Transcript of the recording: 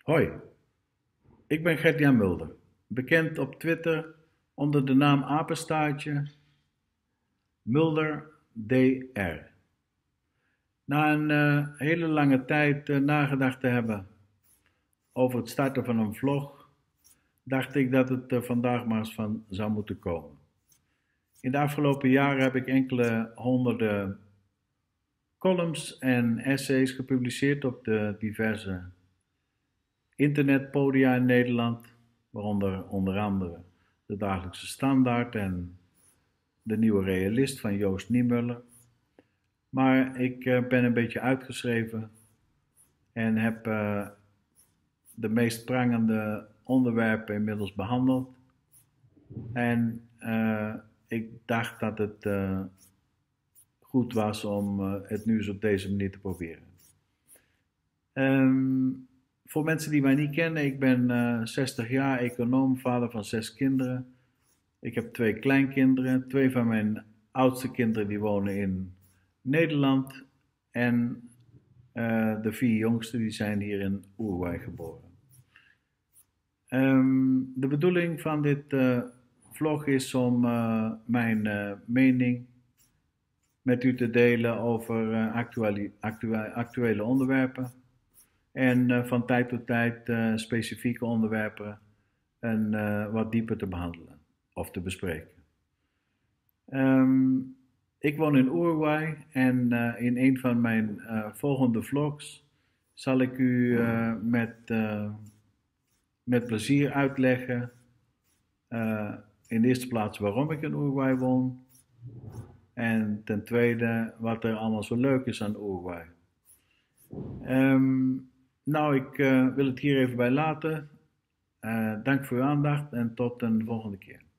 Hoi, ik ben Gert-Jan Mulder, bekend op Twitter onder de naam apenstaartje Mulder DR. Na een eh, hele lange tijd eh, nagedacht te hebben over het starten van een vlog, dacht ik dat het er vandaag maar eens van zou moeten komen. In de afgelopen jaren heb ik enkele honderden columns en essays gepubliceerd op de diverse internetpodia in Nederland, waaronder onder andere de Dagelijkse Standaard en de Nieuwe Realist van Joost Niemuller. Maar ik eh, ben een beetje uitgeschreven en heb uh, de meest prangende onderwerpen inmiddels behandeld. En uh, ik dacht dat het goed was om het nu eens op deze manier te proberen. Um, voor mensen die mij niet kennen, ik ben uh, 60 jaar, econoom, vader van zes kinderen. Ik heb twee kleinkinderen. Twee van mijn oudste kinderen die wonen in Nederland. En uh, de vier jongste die zijn hier in Uruguay geboren. Um, de bedoeling van dit uh, vlog is om mijn mening met u te delen over actuele onderwerpen en uh, van tijd tot tijd uh, specifieke onderwerpen en, uh, wat dieper te behandelen of te bespreken. Um, ik woon in Uruguay en in een van mijn volgende vlogs zal ik u met, met plezier uitleggen in de eerste plaats waarom ik in Uruguay woon en ten tweede wat er allemaal zo leuk is aan Uruguay. Um, nou, ik uh, wil het hier even bij laten. Uh, dank voor uw aandacht en tot een volgende keer.